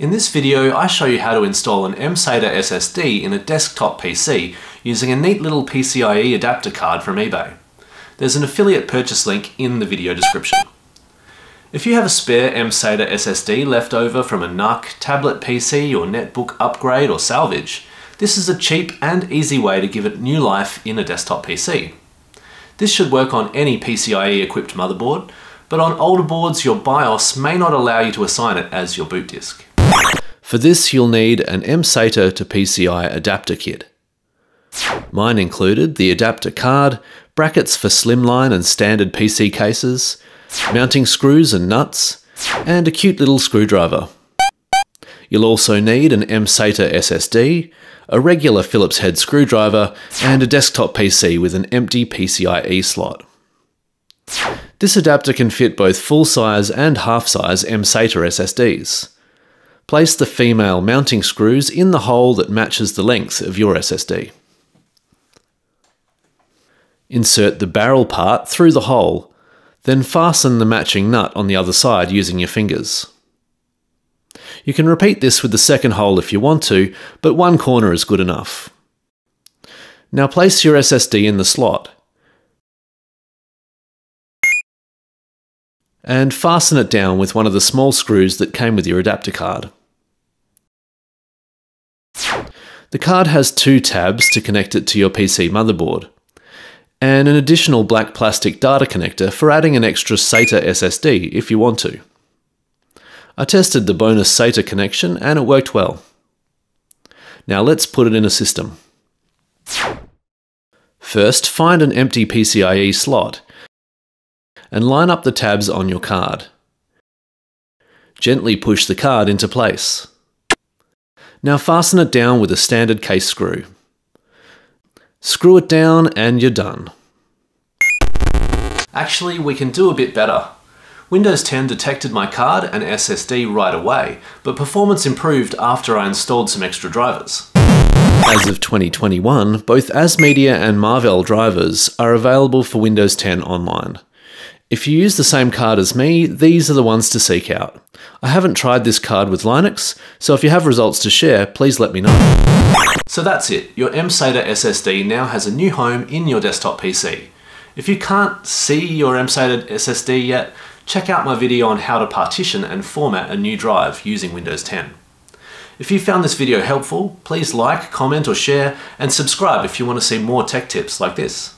In this video, I show you how to install an mSATA SSD in a desktop PC using a neat little PCIe adapter card from eBay. There's an affiliate purchase link in the video description. If you have a spare mSATA SSD left over from a NUC, tablet PC or netbook upgrade or salvage, this is a cheap and easy way to give it new life in a desktop PC. This should work on any PCIe equipped motherboard, but on older boards your BIOS may not allow you to assign it as your boot disk. For this, you'll need an mSATA to PCI adapter kit. Mine included the adapter card, brackets for slimline and standard PC cases, mounting screws and nuts, and a cute little screwdriver. You'll also need an mSATA SSD, a regular Phillips head screwdriver, and a desktop PC with an empty PCIe slot. This adapter can fit both full-size and half-size mSATA SSDs. Place the female mounting screws in the hole that matches the length of your SSD. Insert the barrel part through the hole, then fasten the matching nut on the other side using your fingers. You can repeat this with the second hole if you want to, but one corner is good enough. Now place your SSD in the slot. And fasten it down with one of the small screws that came with your adapter card. The card has two tabs to connect it to your PC motherboard, and an additional black plastic data connector for adding an extra SATA SSD if you want to. I tested the bonus SATA connection and it worked well. Now let's put it in a system. First, find an empty PCIe slot and line up the tabs on your card. Gently push the card into place. Now fasten it down with a standard case screw. Screw it down and you're done. Actually, we can do a bit better. Windows 10 detected my card and SSD right away, but performance improved after I installed some extra drivers. As of 2021, both ASMedia and Marvell drivers are available for Windows 10 online. If you use the same card as me, these are the ones to seek out. I haven't tried this card with Linux, so if you have results to share, please let me know. So that's it, your mSATA SSD now has a new home in your desktop PC. If you can't see your mSATA SSD yet, check out my video on how to partition and format a new drive using Windows 10. If you found this video helpful, please like, comment or share, and subscribe if you want to see more tech tips like this.